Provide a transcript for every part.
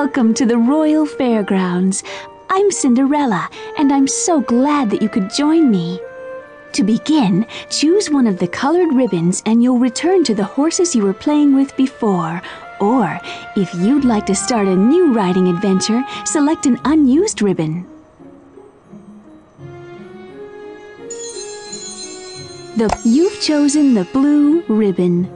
Welcome to the Royal Fairgrounds. I'm Cinderella, and I'm so glad that you could join me. To begin, choose one of the colored ribbons and you'll return to the horses you were playing with before. Or, if you'd like to start a new riding adventure, select an unused ribbon. The, you've chosen the blue ribbon.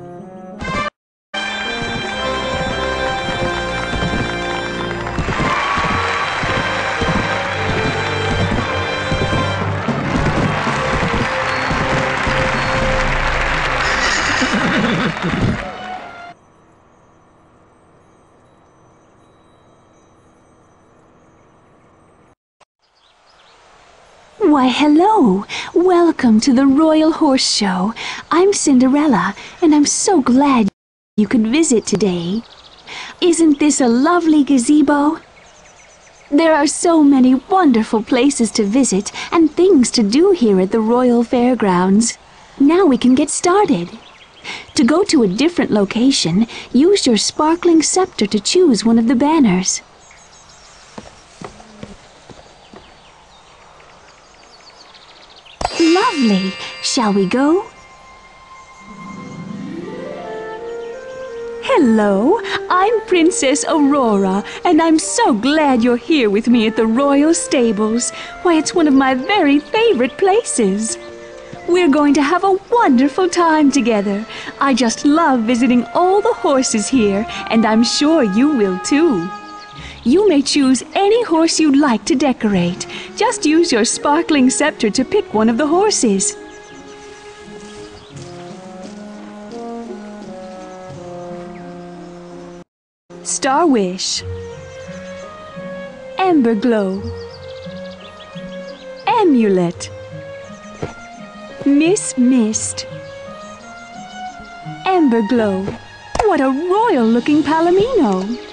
Why, hello! Welcome to the Royal Horse Show. I'm Cinderella, and I'm so glad you could visit today. Isn't this a lovely gazebo? There are so many wonderful places to visit and things to do here at the Royal Fairgrounds. Now we can get started. To go to a different location, use your sparkling scepter to choose one of the banners. Lovely! Shall we go? Hello, I'm Princess Aurora, and I'm so glad you're here with me at the Royal Stables. Why, it's one of my very favorite places. We're going to have a wonderful time together. I just love visiting all the horses here, and I'm sure you will too. You may choose any horse you'd like to decorate. Just use your sparkling scepter to pick one of the horses. Star Wish Amber Glow Amulet Miss Mist Amber Glow What a royal looking palomino!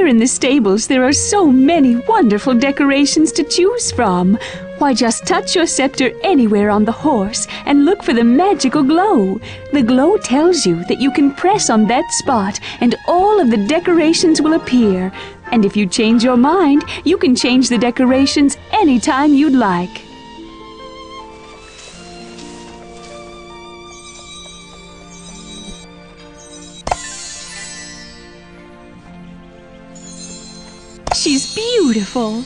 Here in the stables, there are so many wonderful decorations to choose from. Why, just touch your scepter anywhere on the horse and look for the magical glow. The glow tells you that you can press on that spot and all of the decorations will appear. And if you change your mind, you can change the decorations anytime you'd like. Beautiful.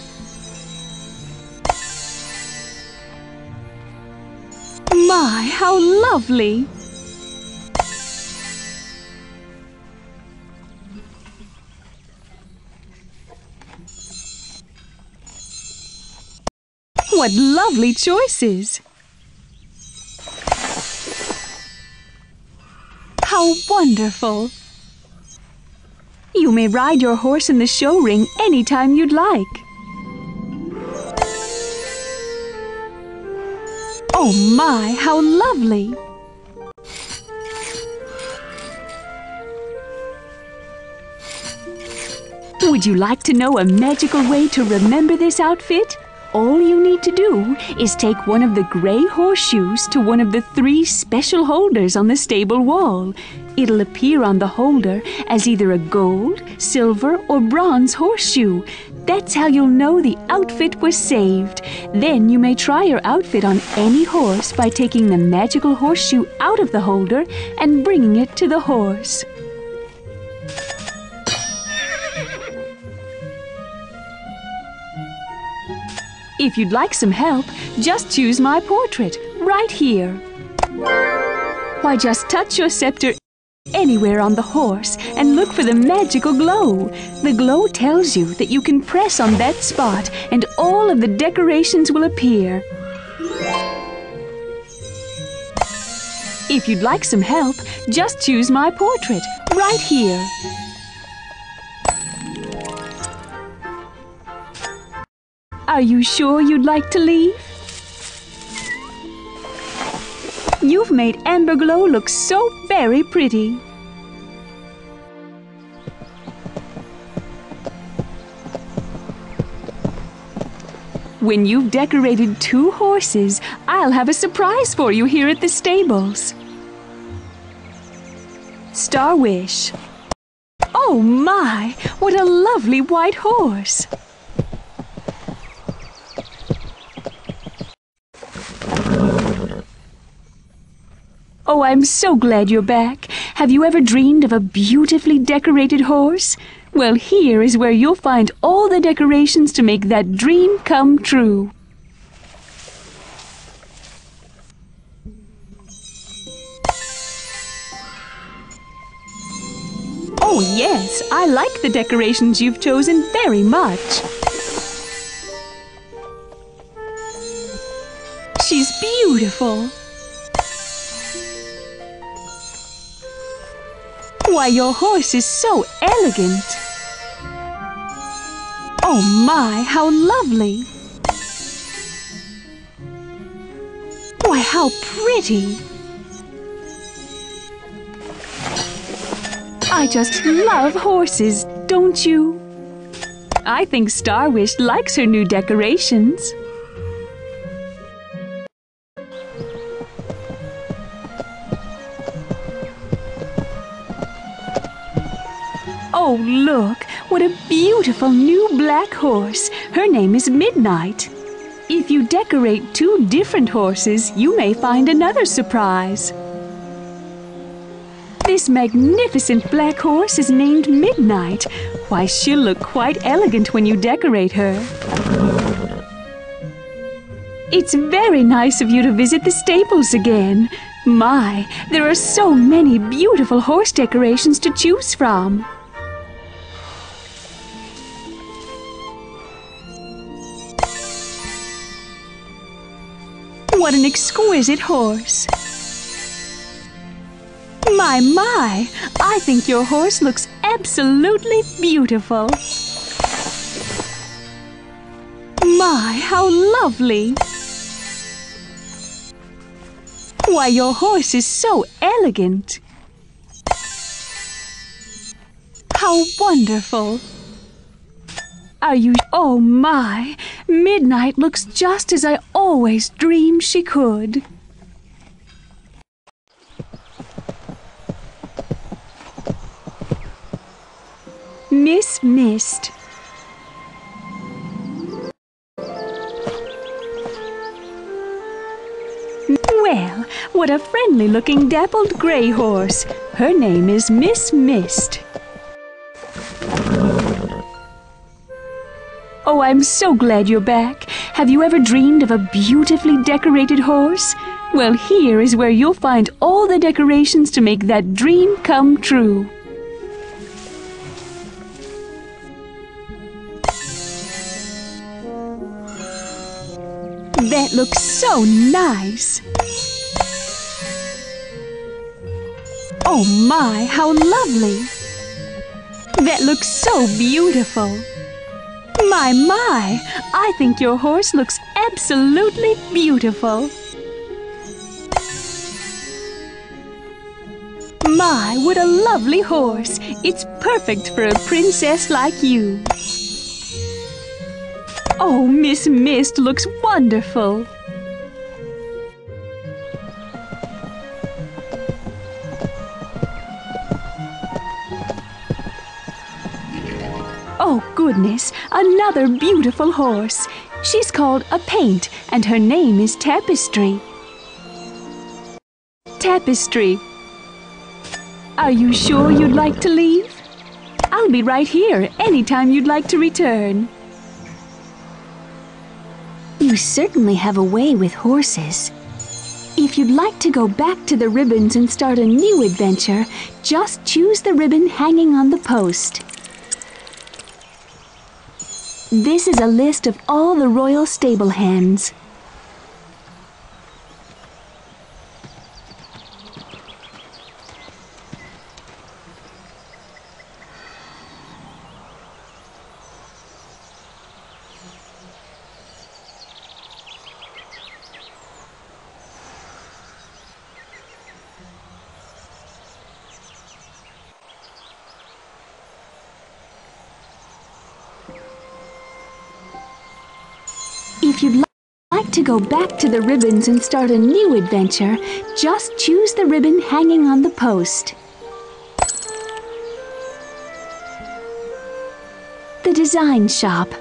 My, how lovely! What lovely choices! How wonderful! You may ride your horse in the show ring anytime you'd like. Oh my, how lovely! Would you like to know a magical way to remember this outfit? All you need to do is take one of the gray horseshoes to one of the three special holders on the stable wall. It'll appear on the holder as either a gold, silver, or bronze horseshoe. That's how you'll know the outfit was saved. Then you may try your outfit on any horse by taking the magical horseshoe out of the holder and bringing it to the horse. If you'd like some help, just choose my portrait right here. Why, just touch your scepter anywhere on the horse and look for the magical glow. The glow tells you that you can press on that spot and all of the decorations will appear. If you'd like some help, just choose my portrait right here. Are you sure you'd like to leave? You've made Amber Glow look so very pretty. When you've decorated two horses, I'll have a surprise for you here at the stables. Star Wish. Oh my, what a lovely white horse! Oh, I'm so glad you're back. Have you ever dreamed of a beautifully decorated horse? Well, here is where you'll find all the decorations to make that dream come true. Oh, yes, I like the decorations you've chosen very much. She's beautiful. Why, your horse is so elegant. Oh my, how lovely. Why, how pretty. I just love horses, don't you? I think Starwish likes her new decorations. Oh, look, what a beautiful new black horse. Her name is Midnight. If you decorate two different horses, you may find another surprise. This magnificent black horse is named Midnight. Why, she'll look quite elegant when you decorate her. It's very nice of you to visit the stables again. My, there are so many beautiful horse decorations to choose from. What an exquisite horse! My, my! I think your horse looks absolutely beautiful. My, how lovely! Why, your horse is so elegant. How wonderful! Are you? Oh my! Midnight looks just as I always dreamed she could. Miss Mist. Well, what a friendly looking dappled gray horse. Her name is Miss Mist. Oh, I'm so glad you're back. Have you ever dreamed of a beautifully decorated horse? Well, here is where you'll find all the decorations to make that dream come true. That looks so nice. Oh my, how lovely. That looks so beautiful. My, my, I think your horse looks absolutely beautiful. My, what a lovely horse. It's perfect for a princess like you. Oh, Miss Mist looks wonderful. Oh, goodness, another beautiful horse. She's called a paint, and her name is Tapestry. Tapestry. Are you sure you'd like to leave? I'll be right here anytime you'd like to return. You certainly have a way with horses. If you'd like to go back to the ribbons and start a new adventure, just choose the ribbon hanging on the post. This is a list of all the royal stable hands. To go back to the ribbons and start a new adventure, just choose the ribbon hanging on the post. The Design Shoppe.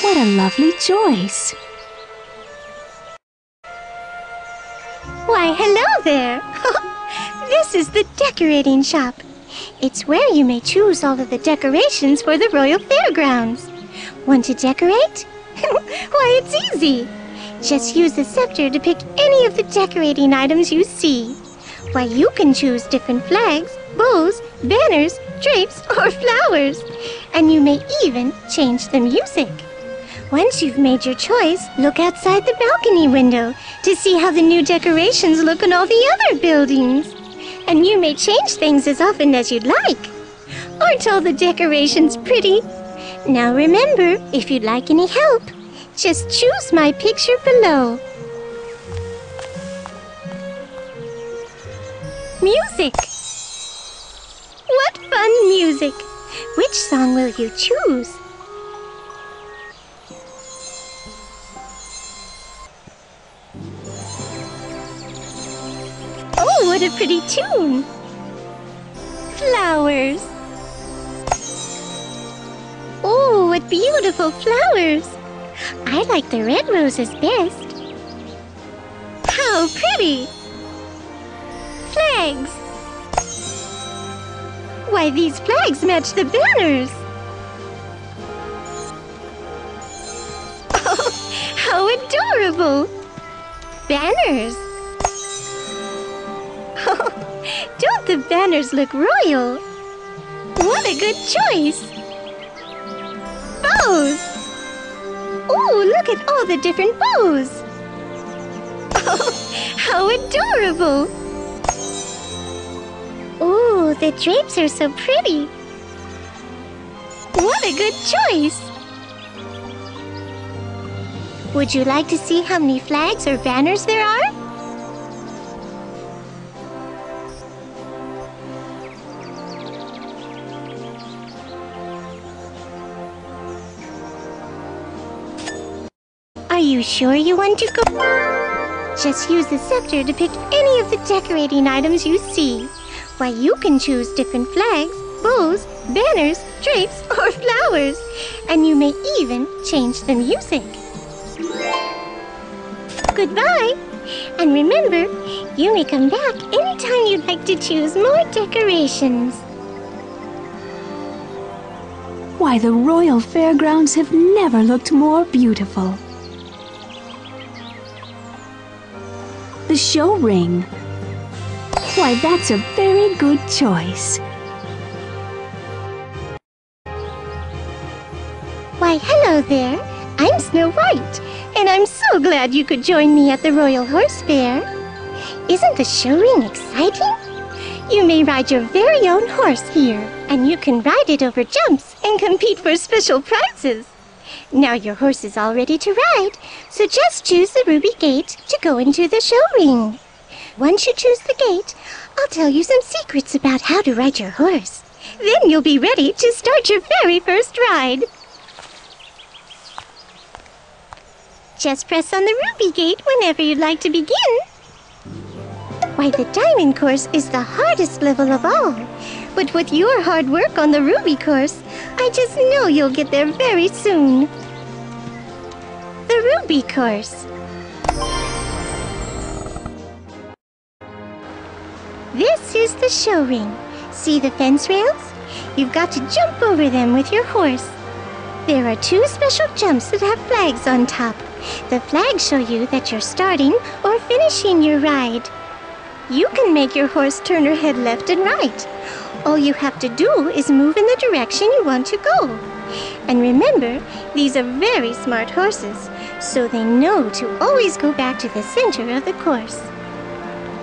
What a lovely choice! Why, hello there! this is the decorating shop. It's where you may choose all of the decorations for the Royal Fairgrounds. Want to decorate? Why, it's easy. Just use the scepter to pick any of the decorating items you see. Why, you can choose different flags, bows, banners, drapes, or flowers. And you may even change the music. Once you've made your choice, look outside the balcony window to see how the new decorations look on all the other buildings. And you may change things as often as you'd like. Aren't all the decorations pretty? Now remember, if you'd like any help, just choose my picture below. Music! What fun music! Which song will you choose? Oh, what a pretty tune! Flowers. Oh, what beautiful flowers! I like the red roses best. How pretty! Flags. Why, these flags match the banners. Oh, how adorable! Banners. Oh, Don't the banners look royal? What a good choice! Bows! Oh, look at all the different bows! Oh, how adorable! Oh, the drapes are so pretty! What a good choice! Would you like to see how many flags or banners there are? Sure you want to go? Just use the scepter to pick any of the decorating items you see. Why, you can choose different flags, bows, banners, drapes, or flowers. And you may even change the music. Goodbye. And remember, you may come back anytime you'd like to choose more decorations. Why, the Royal Fairgrounds have never looked more beautiful. The show ring. Why, that's a very good choice. Why, hello there. I'm Snow White, and I'm so glad you could join me at the Royal Horse Fair. Isn't the show ring exciting? You may ride your very own horse here, and you can ride it over jumps and compete for special prizes. Now your horse is all ready to ride, so just choose the ruby gate to go into the show ring. Once you choose the gate, I'll tell you some secrets about how to ride your horse. Then you'll be ready to start your very first ride. Just press on the ruby gate whenever you'd like to begin. Why, the diamond course is the hardest level of all. But with your hard work on the ruby course, I just know you'll get there very soon. Ruby course. This is the show ring. See the fence rails? You've got to jump over them with your horse. There are two special jumps that have flags on top. The flags show you that you're starting or finishing your ride. You can make your horse turn her head left and right. All you have to do is move in the direction you want to go. And remember, these are very smart horses, so they know to always go back to the center of the course.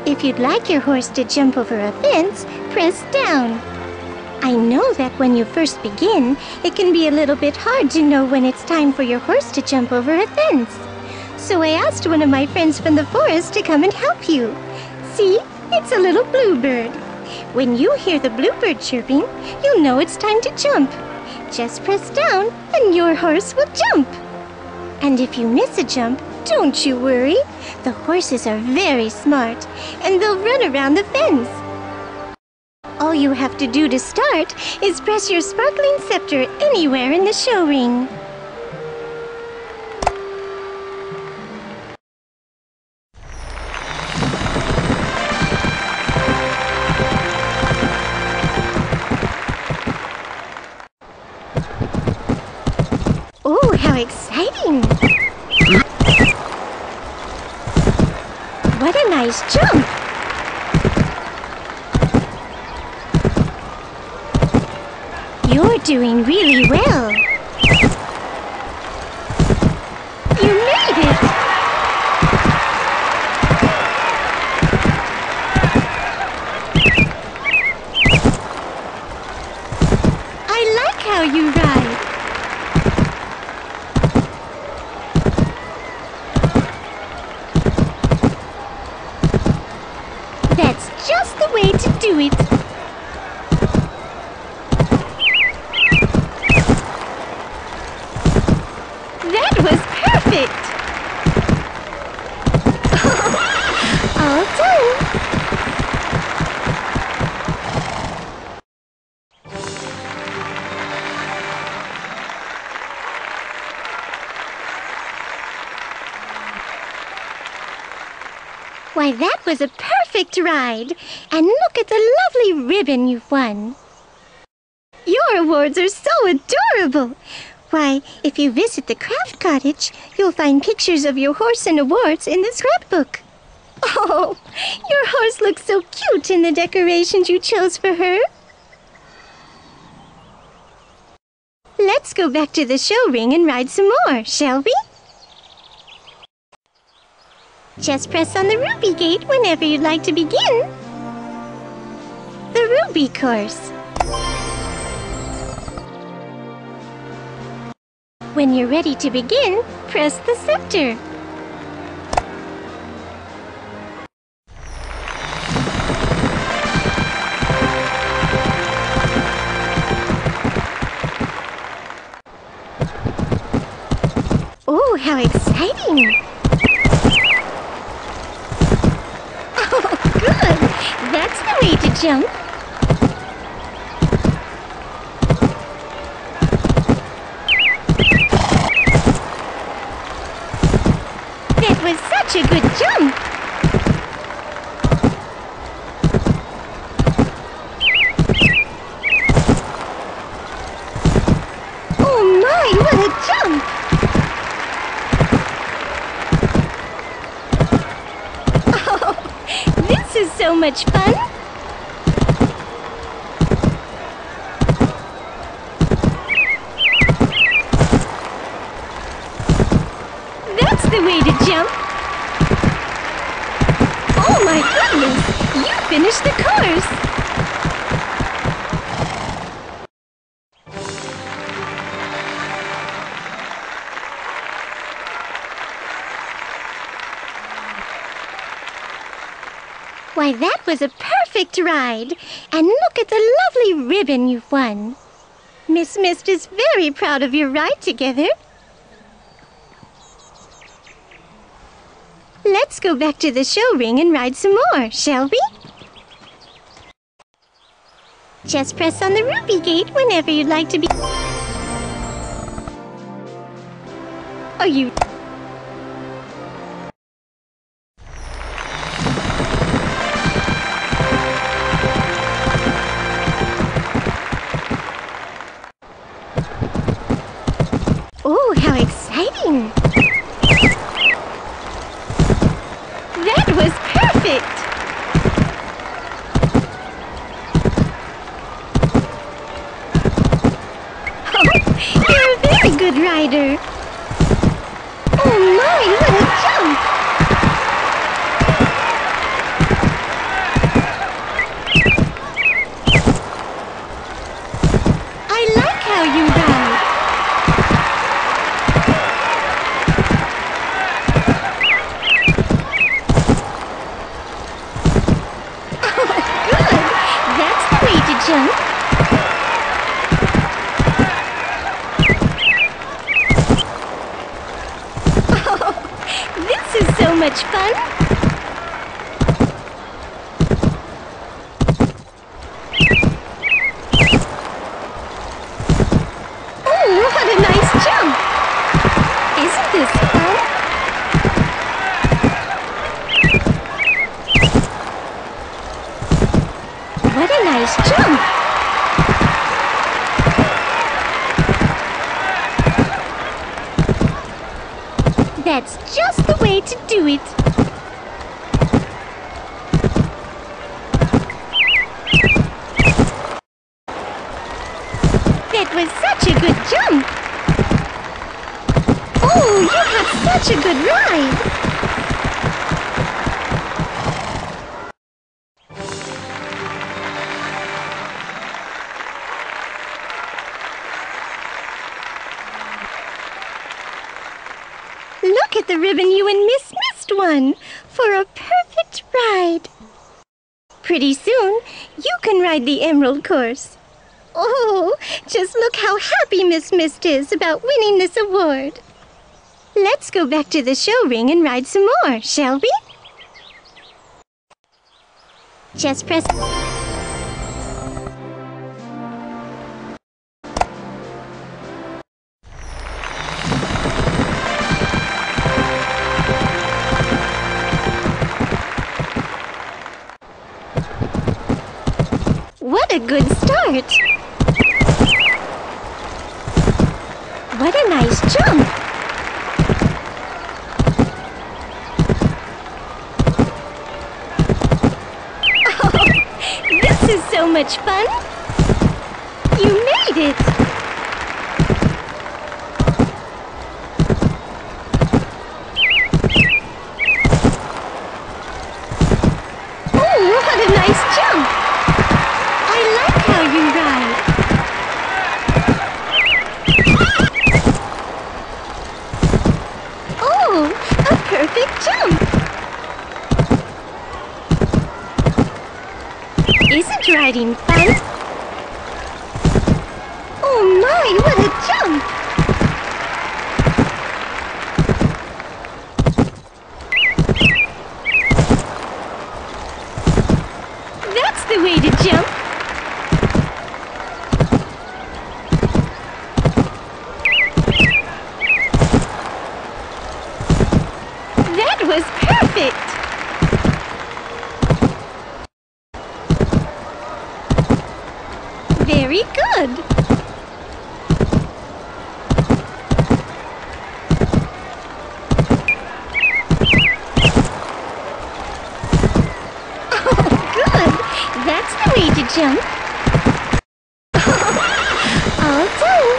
If you'd like your horse to jump over a fence, press down. I know that when you first begin, it can be a little bit hard to know when it's time for your horse to jump over a fence. So I asked one of my friends from the forest to come and help you. See, it's a little bluebird. When you hear the bluebird chirping, you'll know it's time to jump. Just press down and your horse will jump. And if you miss a jump, don't you worry. The horses are very smart, and they'll run around the fence. All you have to do to start is press your sparkling scepter anywhere in the show ring. Doing really well. You made it! I like how you ride. That's just the way to do it. Was a perfect ride. And look at the lovely ribbon you've won. Your awards are so adorable. Why, if you visit the craft cottage, you'll find pictures of your horse and awards in the scrapbook. Oh, your horse looks so cute in the decorations you chose for her. Let's go back to the show ring and ride some more, shall we? Just press on the ruby gate whenever you'd like to begin. The ruby course. When you're ready to begin, press the scepter. Oh, how exciting! Oh, good! That's the way to jump. That was such a good jump! Oh my, what a jump! Oh, this is much fun! That's the way to jump! Oh my goodness! You finished the course! Why, that was a perfect ride! And look at the lovely ribbon you've won! Miss Mist is very proud of your ride together. Let's go back to the show ring and ride some more, shall we? Just press on the ruby gate whenever you'd like to be. Are you. Such a good ride. Look at the ribbon you and Miss Mist won for a perfect ride. Pretty soon, you can ride the Emerald Course. Oh, just look how happy Miss Mist is about winning this award. Let's go back to the show ring and ride some more, shall we? Just press. What a good start! What a nice jump! Oh, this is so much fun! You made it! 18 That's the way to jump! All done!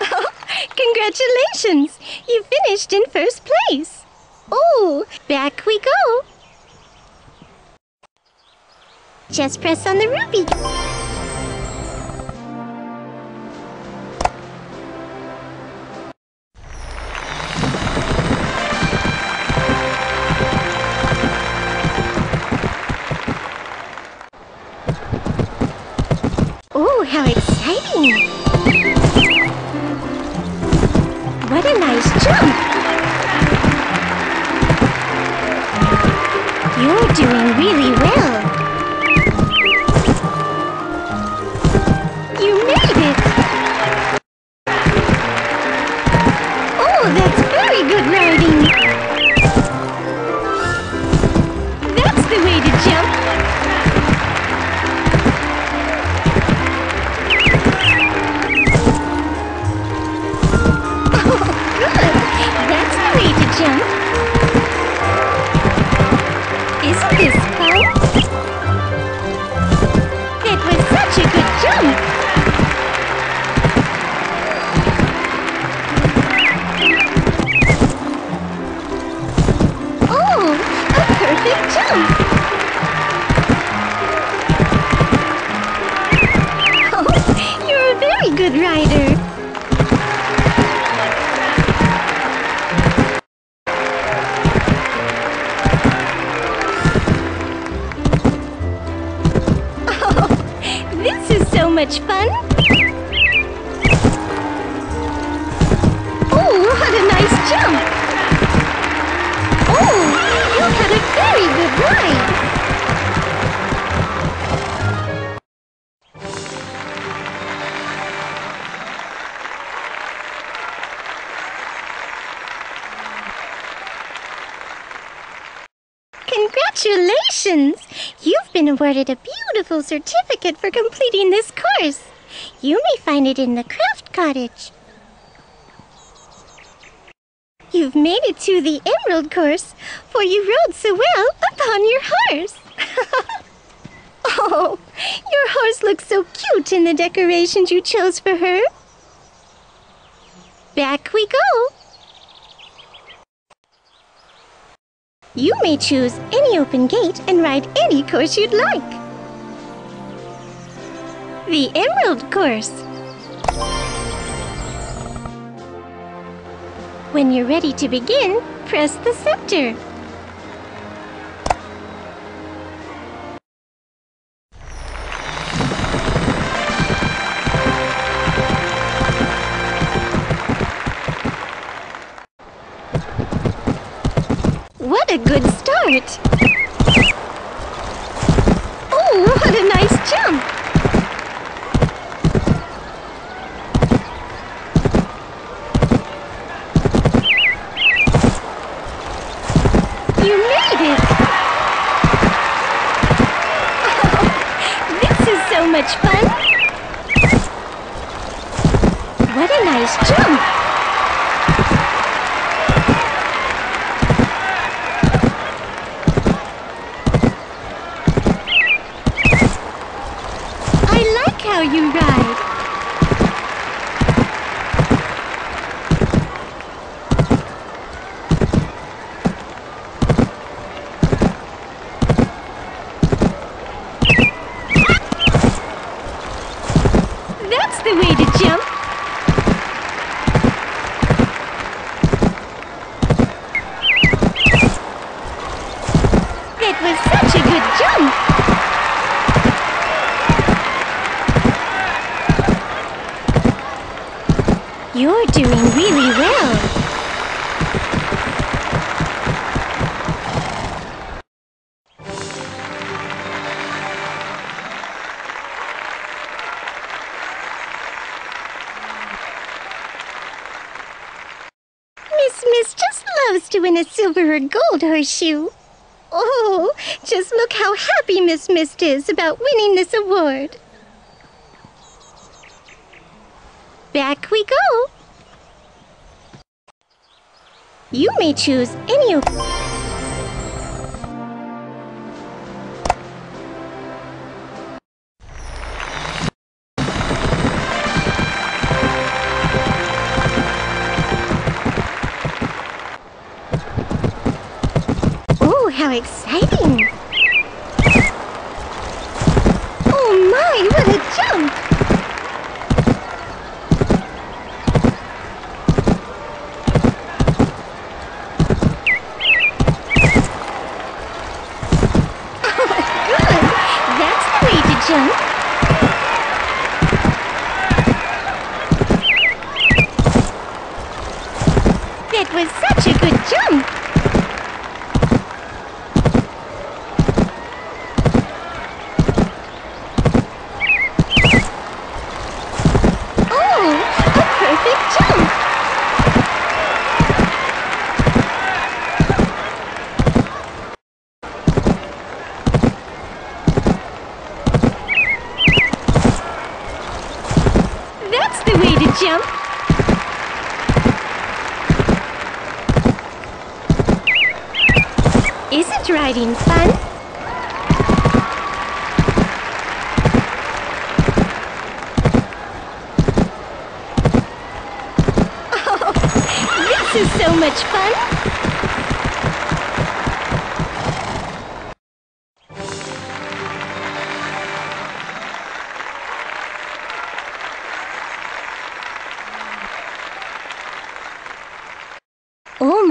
Congratulations! You finished in first place! Oh, back we go! Just press on the ruby. Congratulations! You've been awarded a beautiful certificate for completing this course. You may find it in the craft cottage. You've made it to the Emerald course, for you rode so well upon your horse. oh, your horse looks so cute in the decorations you chose for her. Back we go. You may choose any open gate and ride any course you'd like. The Emerald Course. When you're ready to begin, press the scepter. You're doing really well. Miss Mist just loves to win a silver or gold horseshoe. Oh, just look how happy Miss Mist is about winning this award. Back we go. You may choose any of. Oh, how exciting!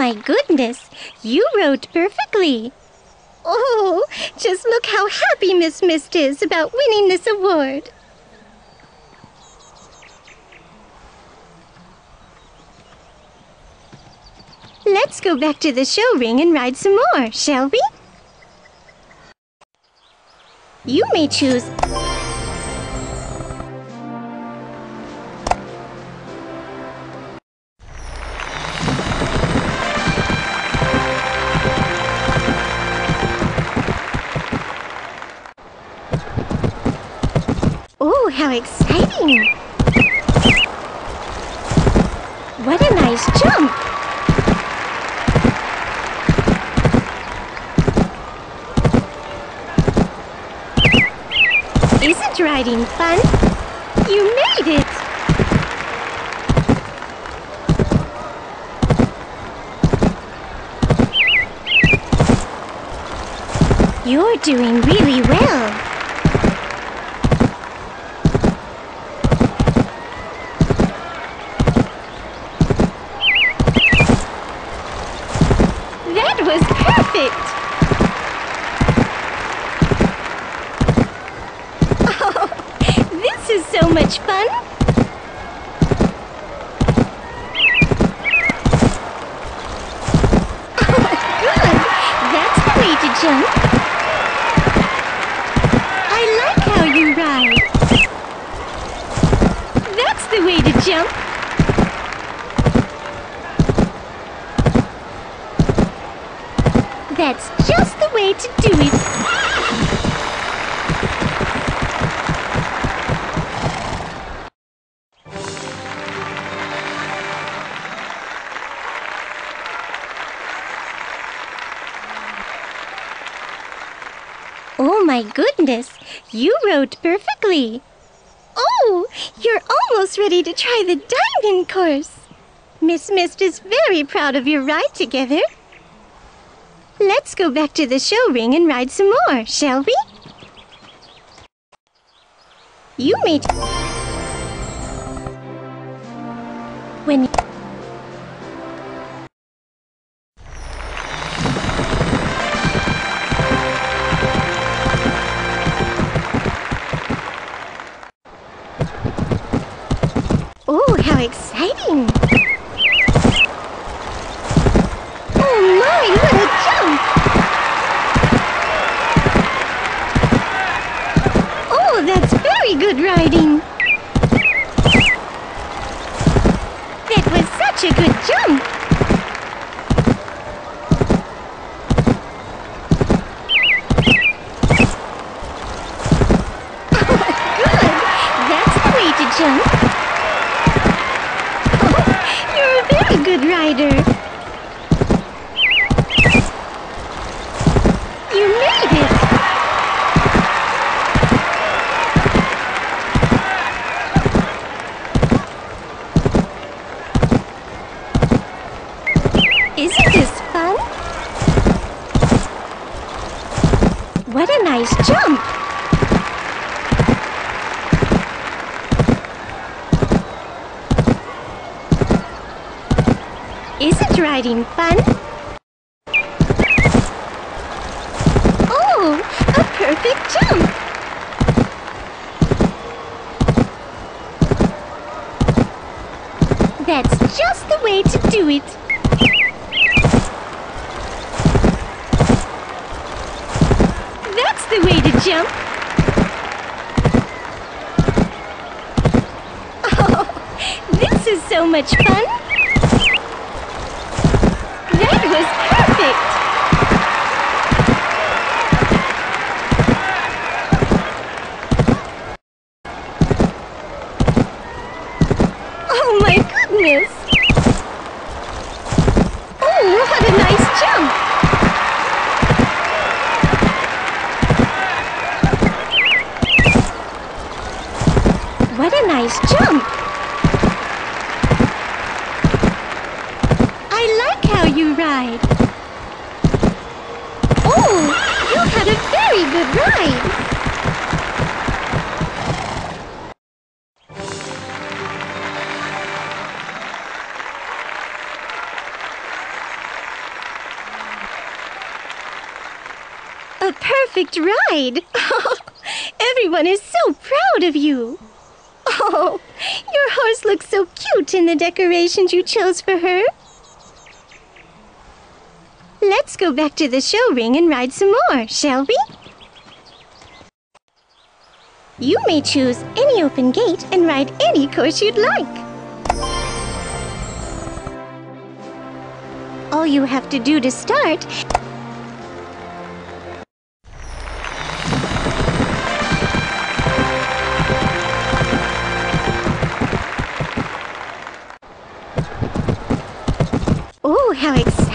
my goodness, you rode perfectly. Oh, just look how happy Miss Mist is about winning this award. Let's go back to the show ring and ride some more, shall we? You may choose doing really well. out perfectly. Oh, you're almost ready to try the diamond course. Miss Mist is very proud of your ride together. Let's go back to the show ring and ride some more, shall we? You made... riding fun? What a nice jump! I like how you ride. Oh, you had a very good ride. A perfect ride! Everyone is so proud of you! Oh, your horse looks so cute in the decorations you chose for her. Let's go back to the show ring and ride some more, shall we? You may choose any open gate and ride any course you'd like. All you have to do to start how exciting!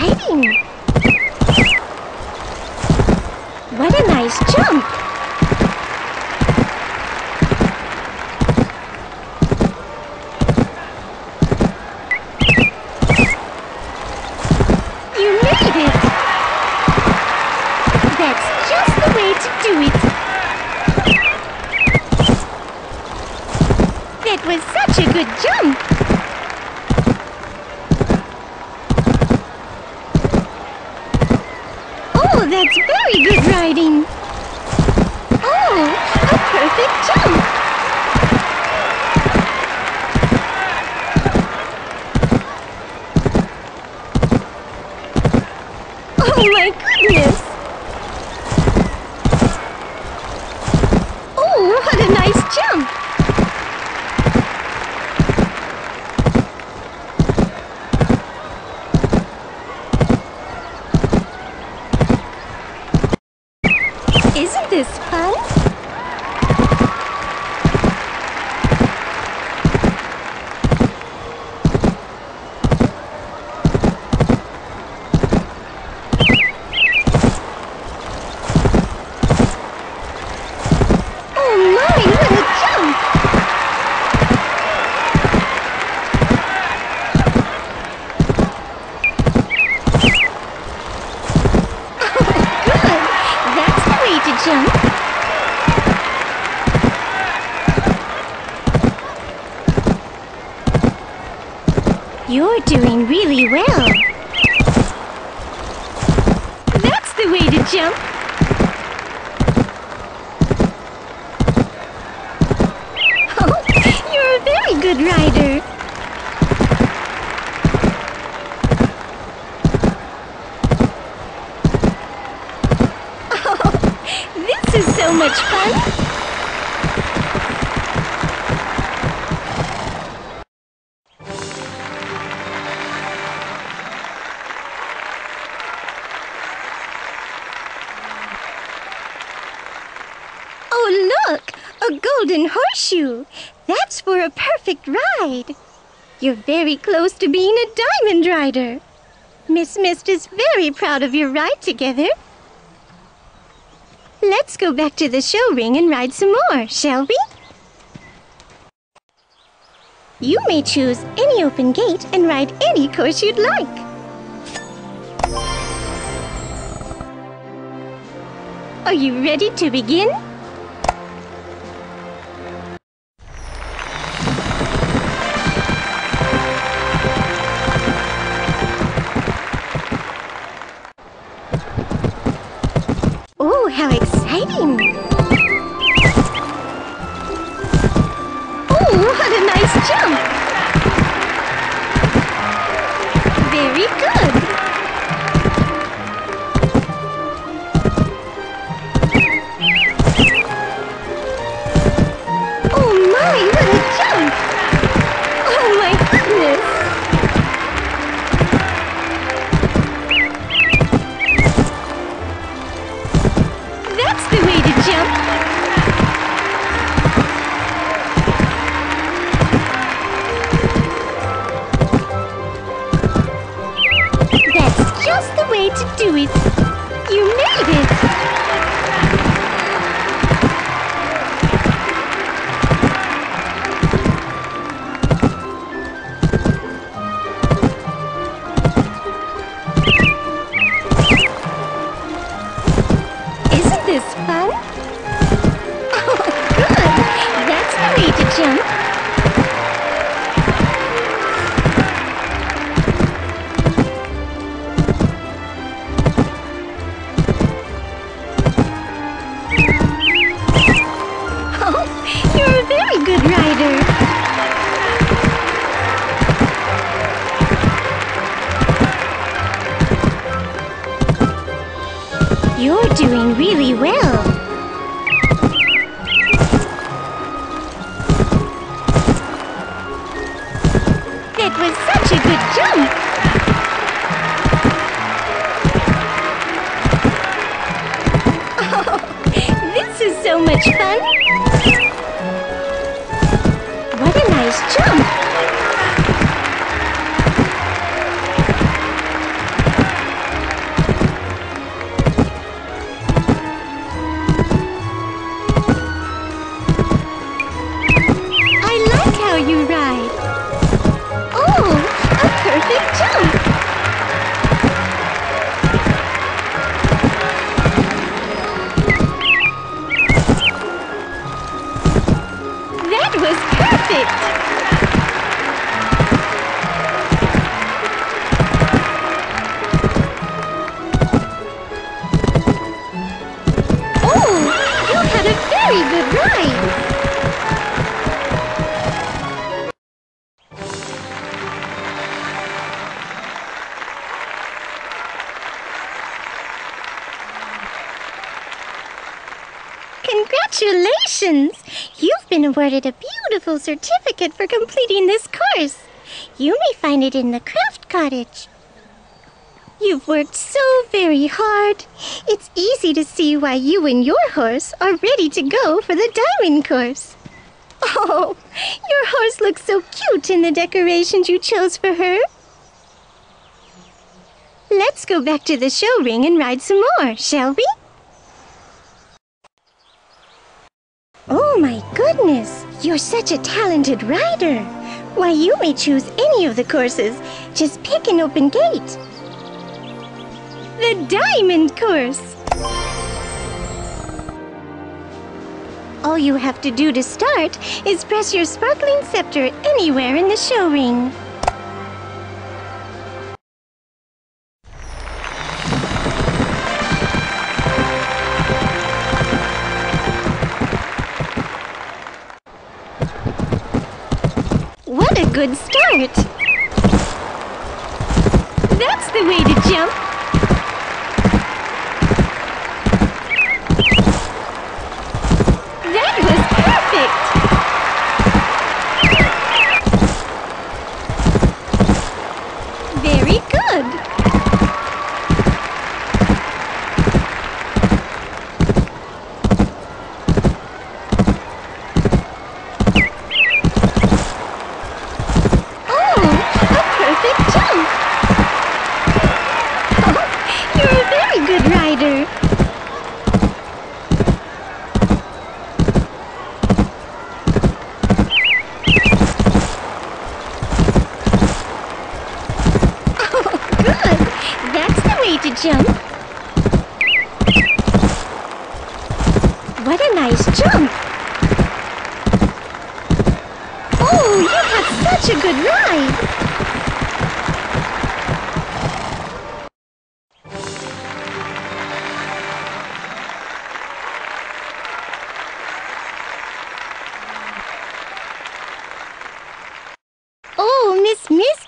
Perfect ride! You're very close to being a diamond rider! Miss Mist is very proud of your ride together. Let's go back to the show ring and ride some more, shall we? You may choose any open gate and ride any course you'd like. Are you ready to begin? Oh, how exciting! Oh, what a nice jump! Very good! Congratulations! You've been awarded a beautiful certificate for completing this course. You may find it in the craft cottage. You've worked so very hard. It's easy to see why you and your horse are ready to go for the diamond course. Oh, your horse looks so cute in the decorations you chose for her. Let's go back to the show ring and ride some more, shall we? Oh my goodness! You're such a talented rider! Why, you may choose any of the courses. Just pick an open gate. The Diamond Course! All you have to do to start is press your sparkling scepter anywhere in the show ring. Good start! That's the way to jump!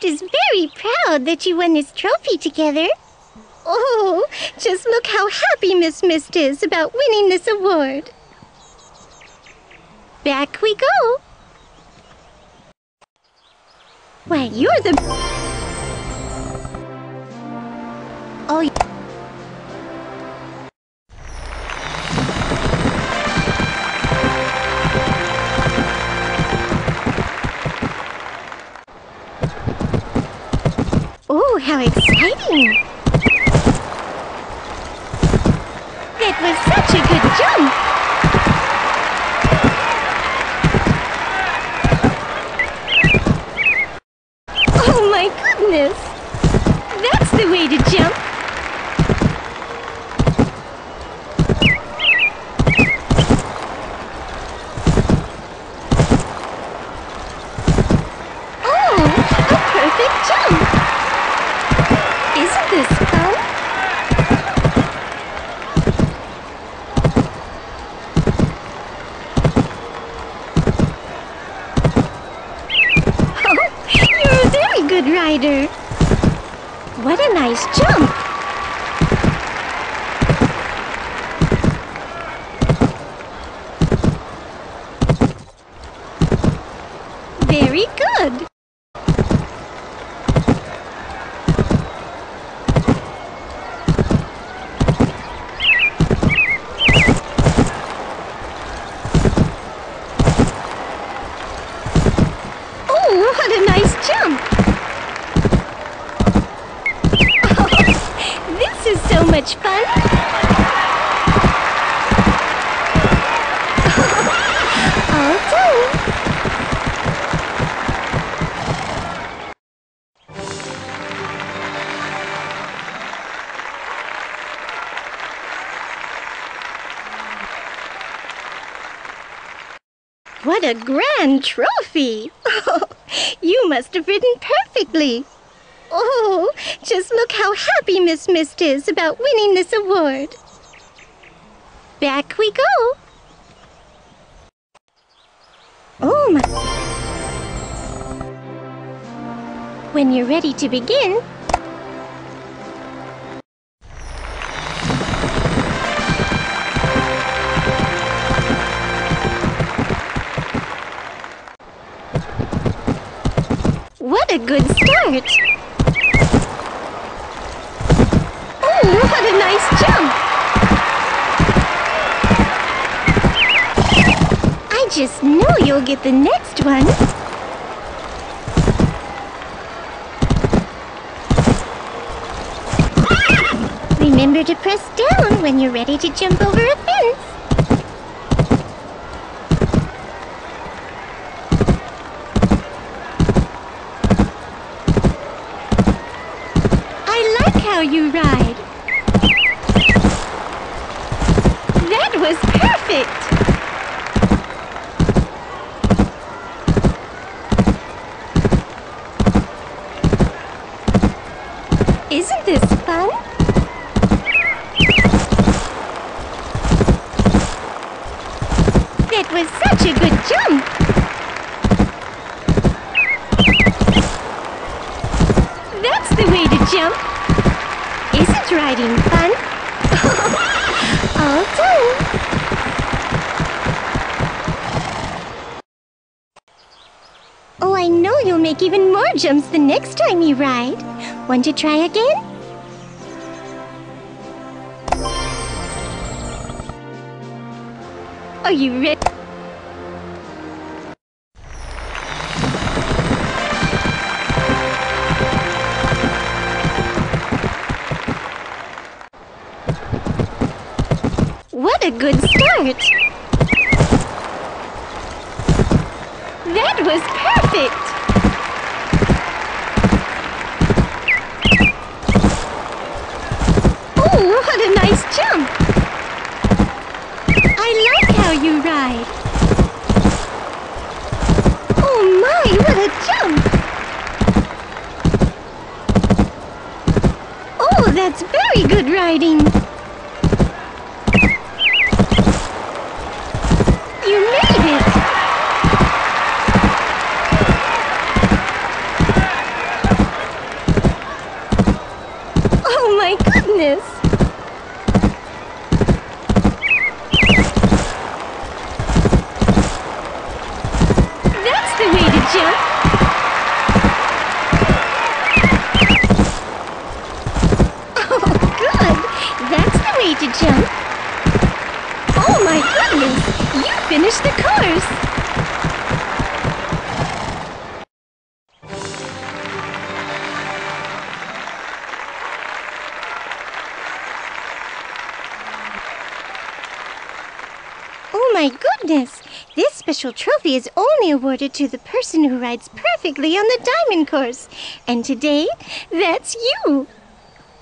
Mist is very proud that you won this trophy together. Oh, just look how happy Miss Mist is about winning this award. Back we go. Why, you're the. Very a grand trophy! you must have ridden perfectly. Oh, just look how happy Miss Mist is about winning this award. Back we go. Oh my. When you're ready to begin, What a good start! Oh, what a nice jump! I just know you'll get the next one. Ah! Remember to press down when you're ready to jump over a fence. I like how you ride. That was perfect. Isn't this fun? That was such a good jump. That's the way to jump. Isn't riding fun? All done. Oh, I know you'll make even more jumps the next time you ride. Want to try again? Are you ready? Nice special trophy is only awarded to the person who rides perfectly on the diamond course. And today, that's you!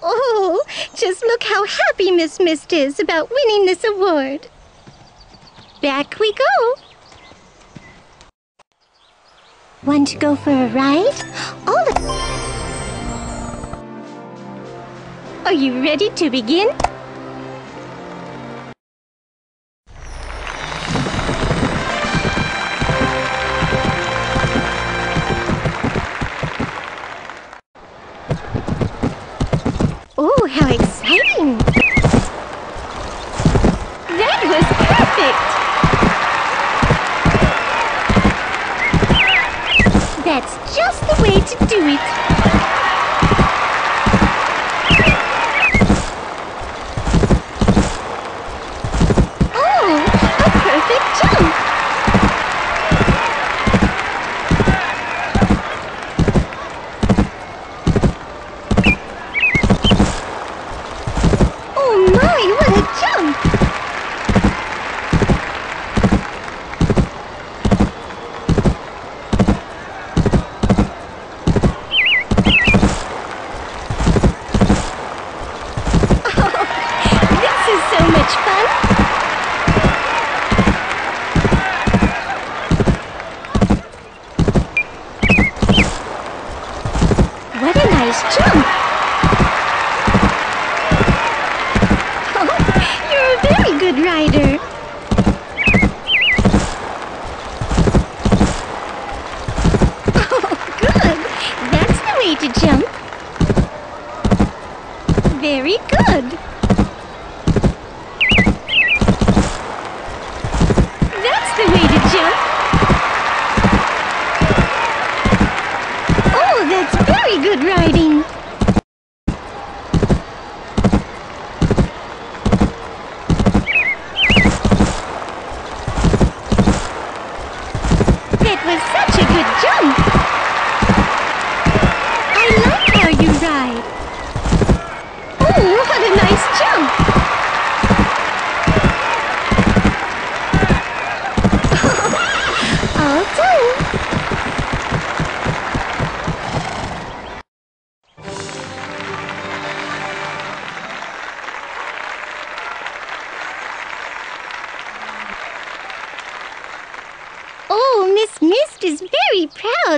Oh, just look how happy Miss Mist is about winning this award. Back we go. Want to go for a ride? All. Are you ready to begin? How exciting! That was perfect! That's just the way to do it.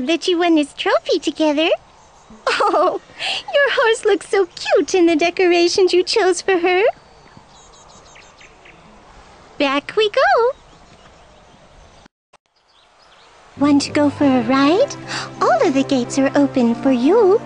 that you won this trophy together. Oh, your horse looks so cute in the decorations you chose for her. Back we go. Want to go for a ride? All of the gates are open for you.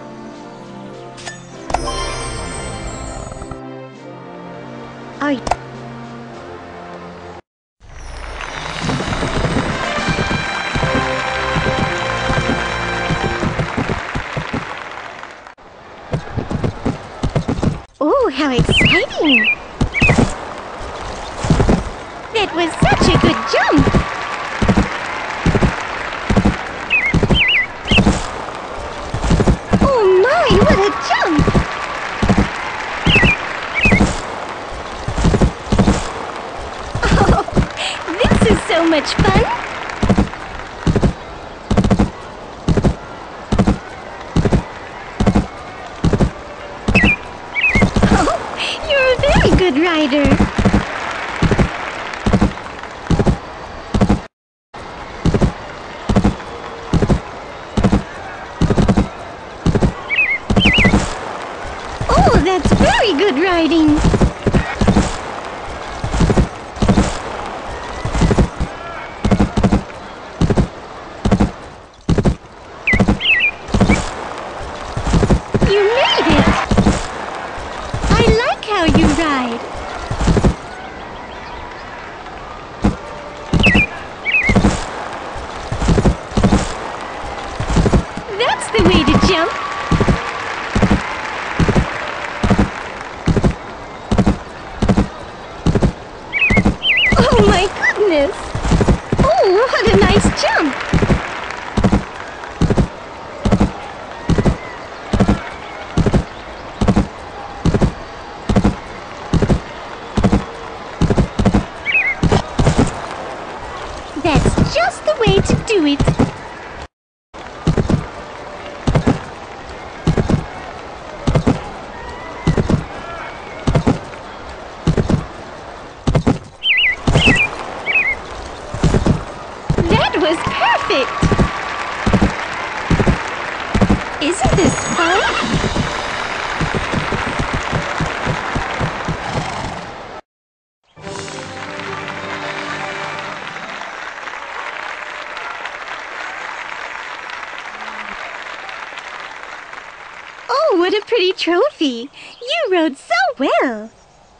You rode so well.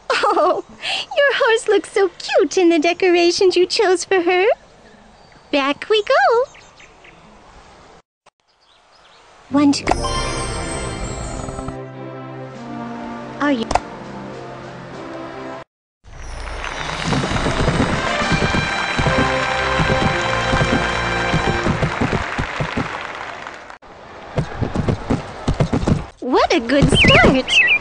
Oh, your horse looks so cute in the decorations you chose for her. Back we go. One, two. Are you? a good start.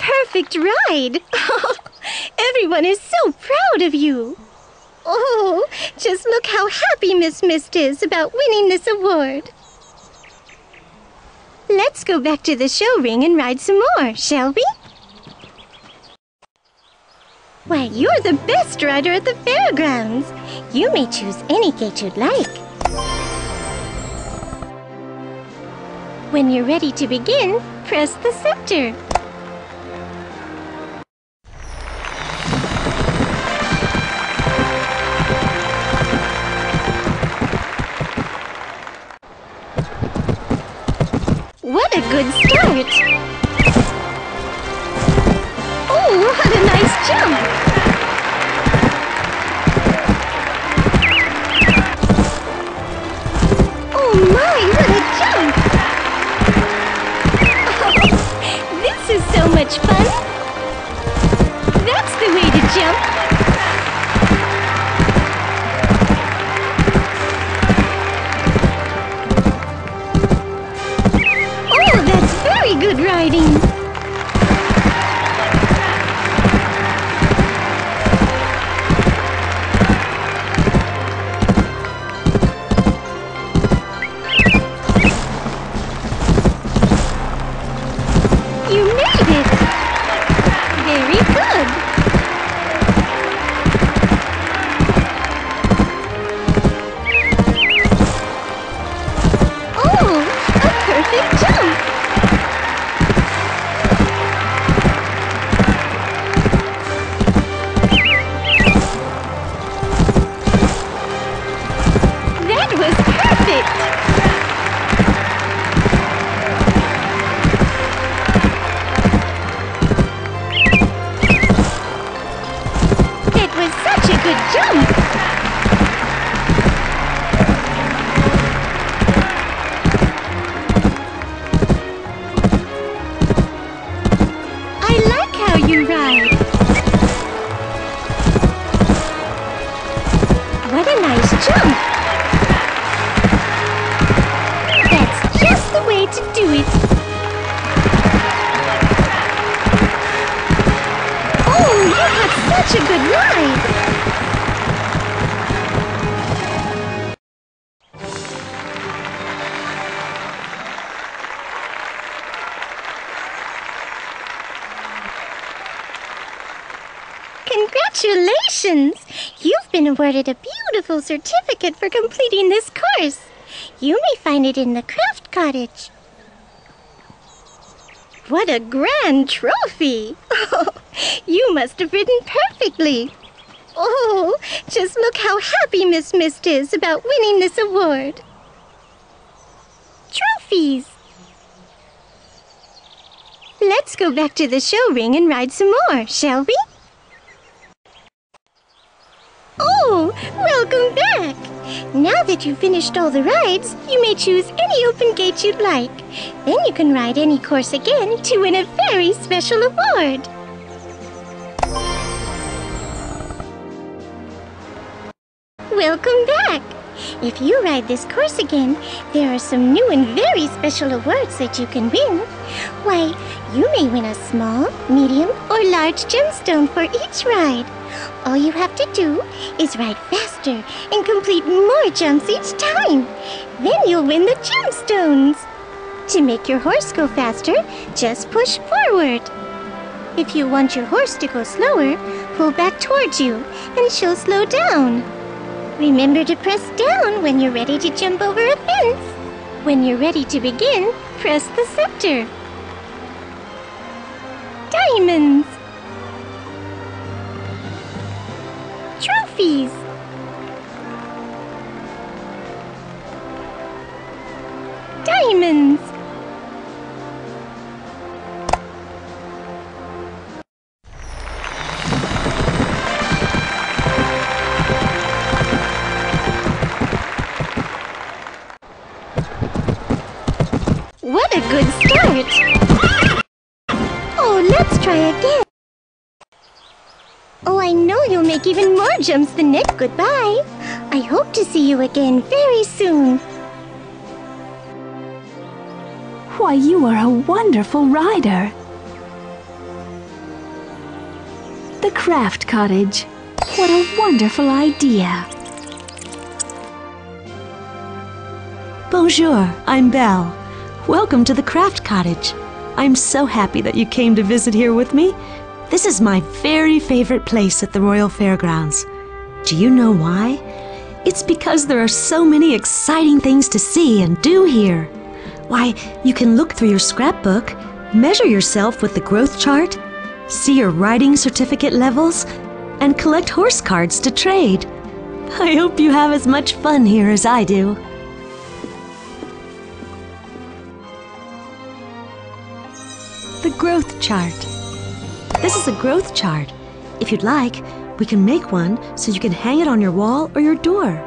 Perfect ride! Everyone is so proud of you! Oh, just look how happy Miss Mist is about winning this award. Let's go back to the show ring and ride some more, shall we? Why, you're the best rider at the fairgrounds. You may choose any gate you'd like. When you're ready to begin, press the scepter. You awarded a beautiful certificate for completing this course. You may find it in the craft cottage. What a grand trophy! you must have ridden perfectly. Oh, just look how happy Miss Mist is about winning this award. Trophies! Let's go back to the show ring and ride some more, shall we? Oh, welcome back! Now that you've finished all the rides, you may choose any open gate you'd like. Then you can ride any course again to win a very special award. Welcome back! If you ride this course again, there are some new and very special awards that you can win. Why, you may win a small, medium, or large gemstone for each ride. All you have to do is ride faster and complete more jumps each time. Then you'll win the gemstones. To make your horse go faster, just push forward. If you want your horse to go slower, pull back towards you and she'll slow down. Remember to press down when you're ready to jump over a fence. When you're ready to begin, press the scepter. Diamonds! Trophies. Diamonds. What a good start! Make even more jumps than Nick. Goodbye. I hope to see you again very soon. Why, you are a wonderful rider. The Craft Cottage. What a wonderful idea. Bonjour, I'm Belle. Welcome to the Craft Cottage. I'm so happy that you came to visit here with me. This is my very favorite place at the Royal Fairgrounds. Do you know why? It's because there are so many exciting things to see and do here. Why, you can look through your scrapbook, measure yourself with the growth chart, see your riding certificate levels, and collect horse cards to trade. I hope you have as much fun here as I do. The growth chart. This is a growth chart. If you'd like, we can make one so you can hang it on your wall or your door.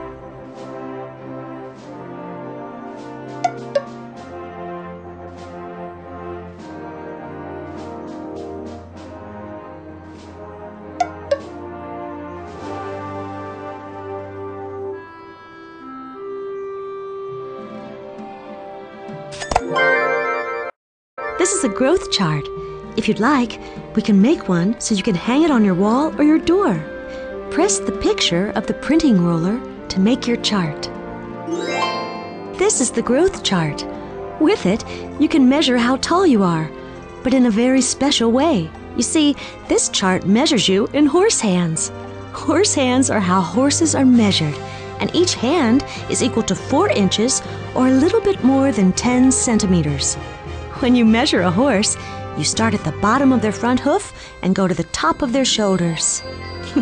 This is a growth chart. If you'd like, we can make one so you can hang it on your wall or your door. Press the picture of the printing roller to make your chart. This is the growth chart. With it, you can measure how tall you are, but in a very special way. You see, this chart measures you in horse hands. Horse hands are how horses are measured, and each hand is equal to 4 inches or a little bit more than 10 centimeters. When you measure a horse, you start at the bottom of their front hoof and go to the top of their shoulders.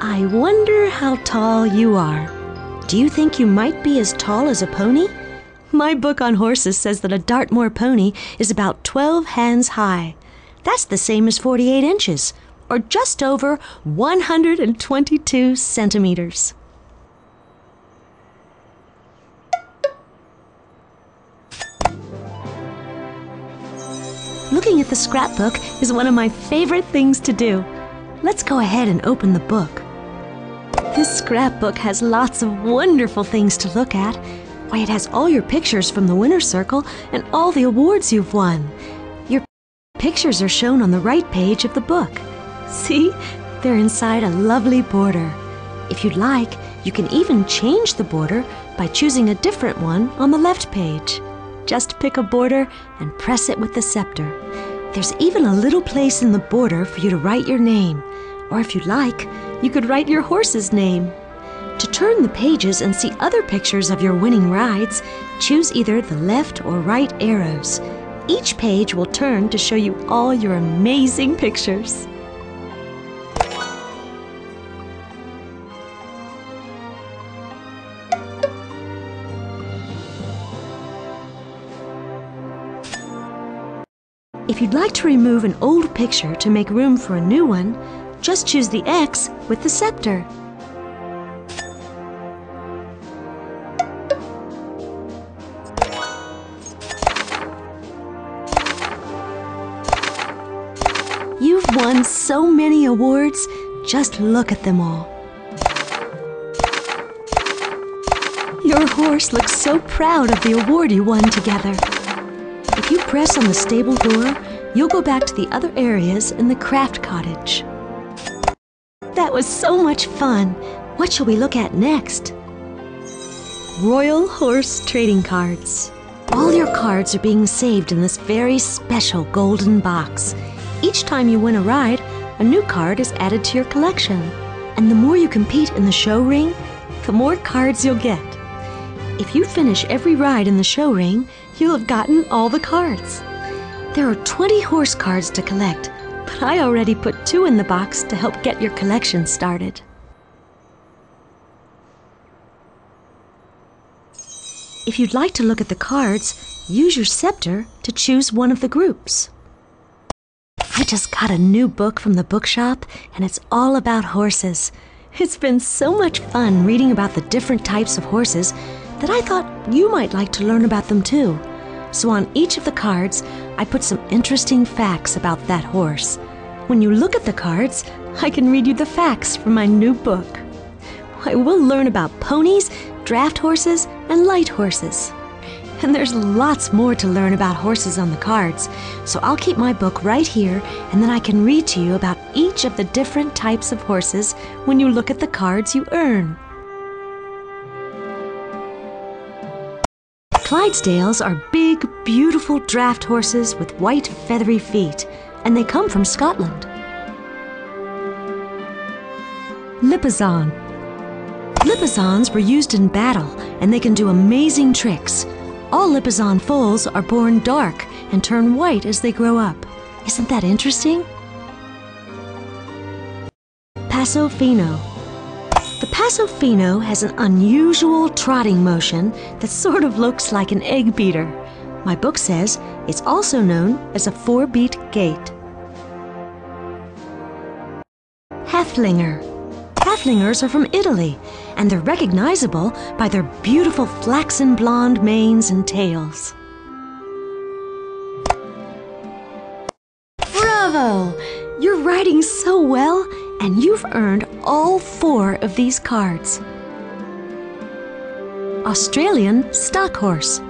I wonder how tall you are. Do you think you might be as tall as a pony? My book on horses says that a Dartmoor pony is about 12 hands high. That's the same as 48 inches, or just over 122 centimeters. Looking at the scrapbook is one of my favorite things to do. Let's go ahead and open the book. This scrapbook has lots of wonderful things to look at. Why, it has all your pictures from the winner's circle and all the awards you've won. Your pictures are shown on the right page of the book. See? They're inside a lovely border. If you'd like, you can even change the border by choosing a different one on the left page. Just pick a border and press it with the scepter. There's even a little place in the border for you to write your name, or if you'd like, you could write your horse's name. To turn the pages and see other pictures of your winning rides, choose either the left or right arrows. Each page will turn to show you all your amazing pictures. If you'd like to remove an old picture to make room for a new one, just choose the X with the scepter. You've won so many awards, just look at them all. Your horse looks so proud of the award you won together. If you press on the stable door, you'll go back to the other areas in the craft cottage. That was so much fun. What shall we look at next? Royal Horse Trading Cards. All your cards are being saved in this very special golden box. Each time you win a ride, a new card is added to your collection. And the more you compete in the show ring, the more cards you'll get. If you finish every ride in the show ring, you'll have gotten all the cards. There are 20 horse cards to collect, but I already put two in the box to help get your collection started. If you'd like to look at the cards, use your scepter to choose one of the groups. I just got a new book from the bookshop, and it's all about horses. It's been so much fun reading about the different types of horses that I thought you might like to learn about them too. So on each of the cards, I put some interesting facts about that horse. When you look at the cards, I can read you the facts from my new book. I will learn about ponies, draft horses, and light horses. And there's lots more to learn about horses on the cards, so I'll keep my book right here and then I can read to you about each of the different types of horses when you look at the cards you earn. Clydesdales are big, beautiful draft horses with white, feathery feet, and they come from Scotland. Lipizzan. Lipizzans were used in battle, and they can do amazing tricks. All Lipizzan foals are born dark and turn white as they grow up. Isn't that interesting? Paso Fino. The Paso Fino has an unusual trotting motion that sort of looks like an egg beater. My book says it's also known as a four beat gait. Haflinger. Haflingers are from Italy, and they're recognizable by their beautiful flaxen blonde manes and tails. Bravo! You're riding so well, and you've earned all four of these cards. Australian Stock Horse.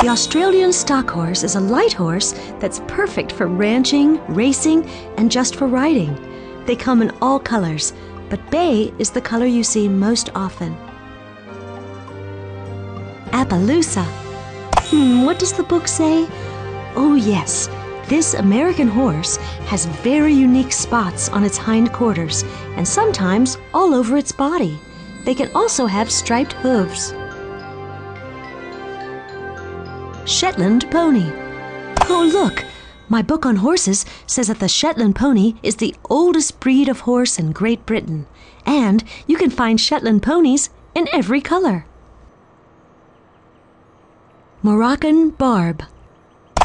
The Australian Stock Horse is a light horse that's perfect for ranching, racing, and just for riding. They come in all colors, but bay is the color you see most often. Appaloosa. Hmm, what does the book say? Oh, yes. This American horse has very unique spots on its hindquarters and sometimes all over its body. They can also have striped hooves. Shetland Pony. Oh, look! My book on horses says that the Shetland pony is the oldest breed of horse in Great Britain, and you can find Shetland ponies in every color. Moroccan Barb.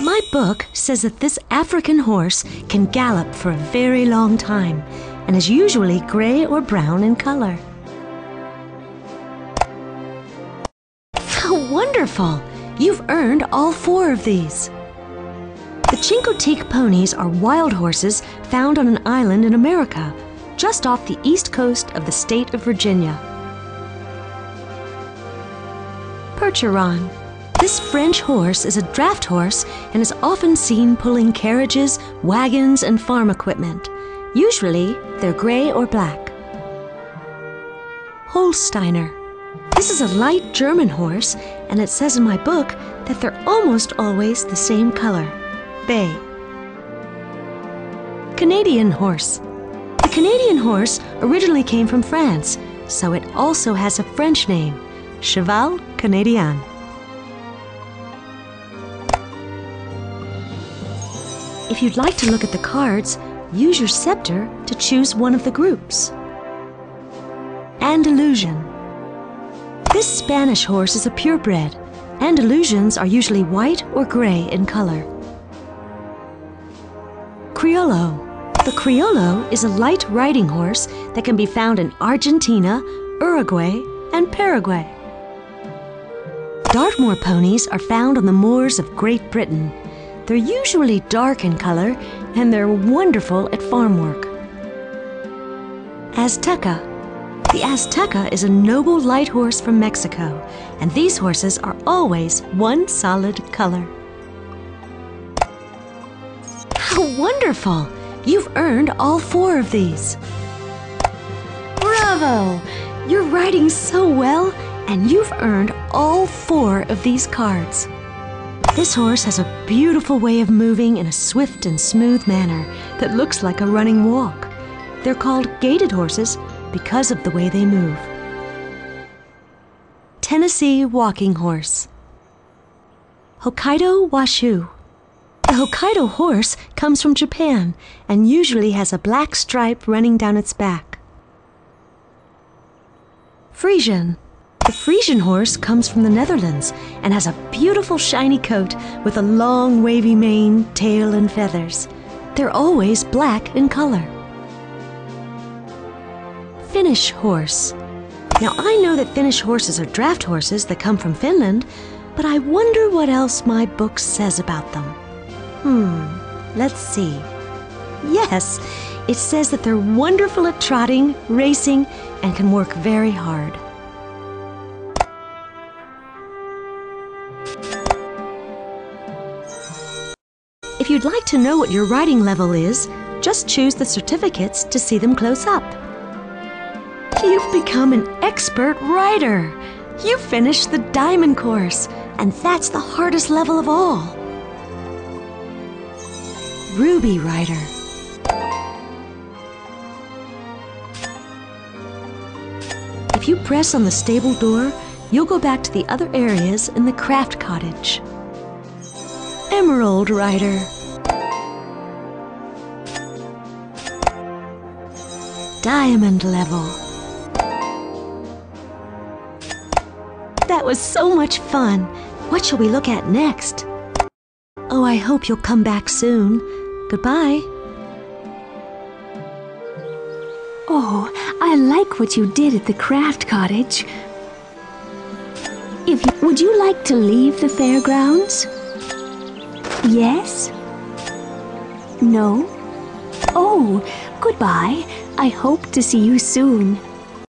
My book says that this African horse can gallop for a very long time and is usually gray or brown in color. How wonderful! You've earned all four of these. The Chincoteague ponies are wild horses found on an island in America, just off the east coast of the state of Virginia. Percheron. This French horse is a draft horse and is often seen pulling carriages, wagons, and farm equipment. Usually, they're gray or black. Holsteiner. This is a light German horse, and it says in my book that they're almost always the same color bay. Canadian horse. The Canadian horse originally came from France, so it also has a French name Cheval Canadien. If you'd like to look at the cards, use your scepter to choose one of the groups. Andalusian. This Spanish horse is a purebred. Andalusians are usually white or gray in color. Criollo. The Criollo is a light riding horse that can be found in Argentina, Uruguay, and Paraguay. Dartmoor ponies are found on the moors of Great Britain. They're usually dark in color and they're wonderful at farm work. Azteca. The Azteca is a noble light horse from Mexico, and these horses are always one solid color. How wonderful! You've earned all four of these. Bravo! You're riding so well, and you've earned all four of these cards. This horse has a beautiful way of moving in a swift and smooth manner that looks like a running walk. They're called gaited horses because of the way they move. Tennessee Walking Horse Hokkaido Washu The Hokkaido horse comes from Japan and usually has a black stripe running down its back. Friesian The Friesian horse comes from the Netherlands and has a beautiful shiny coat with a long wavy mane, tail, and feathers. They're always black in color. Finnish horse. Now I know that Finnish horses are draft horses that come from Finland, but I wonder what else my book says about them. Hmm, let's see. Yes, it says that they're wonderful at trotting, racing, and can work very hard. You'd like to know what your writing level is, just choose the certificates to see them close up. You've become an expert writer. You finished the Diamond course, and that's the hardest level of all. Ruby Rider. If you press on the stable door, you'll go back to the other areas in the craft cottage. Emerald Rider. Diamond level. That was so much fun. What shall we look at next? Oh, I hope you'll come back soon. Goodbye. Oh, I like what you did at the craft cottage. If you, would you like to leave the fairgrounds? Yes? No? Oh, goodbye. I hope to see you soon.